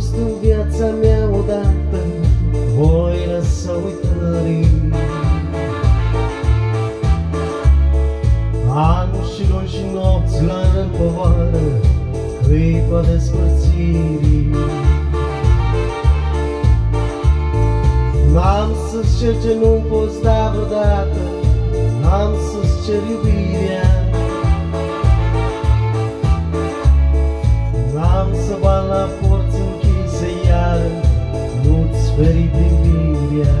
fost în viața mea odată Voi lăsa uitării. Ani și luni și nopți la răpovară Clipa despărțirii. N-am să-ți cer ce nu-mi poți da vreodată N-am să-ți cer iubirea. N-am să bani la nu-ți feri privirea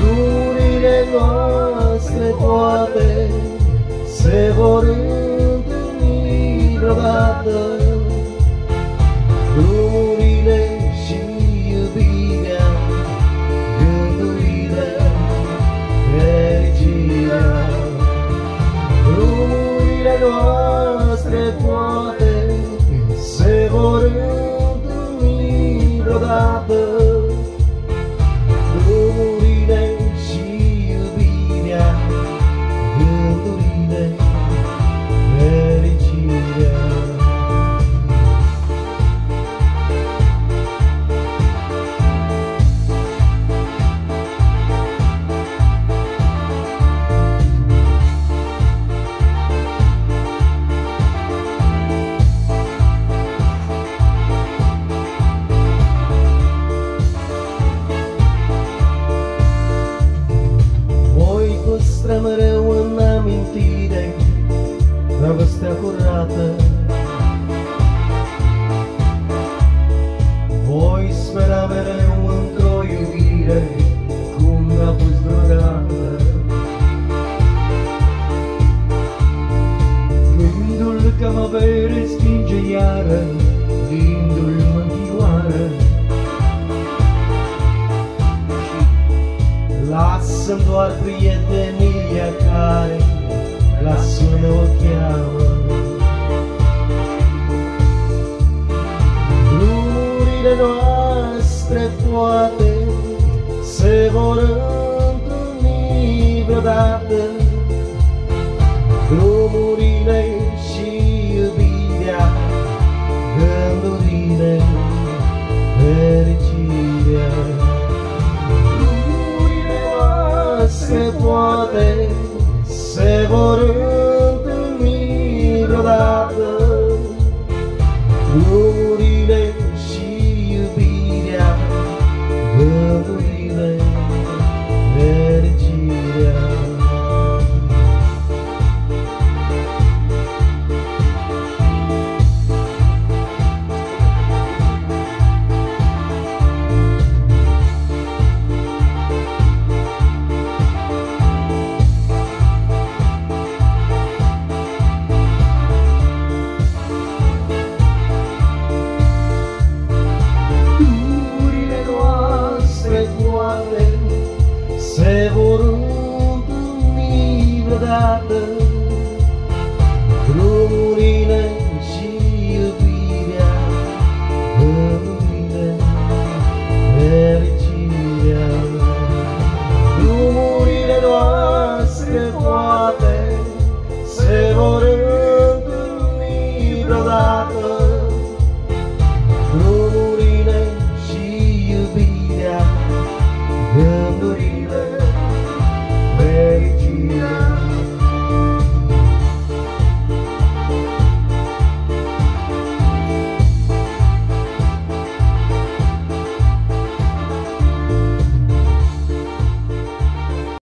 Drumurile noastre poate Se vor întâlni vreodată cámara, uma mentira noastre poate se vor întâlni vreodată. Drumurile și iubirea, gândurile, fericirea. Drumurile noastre poate se vor întâlni vreodată. Drumurile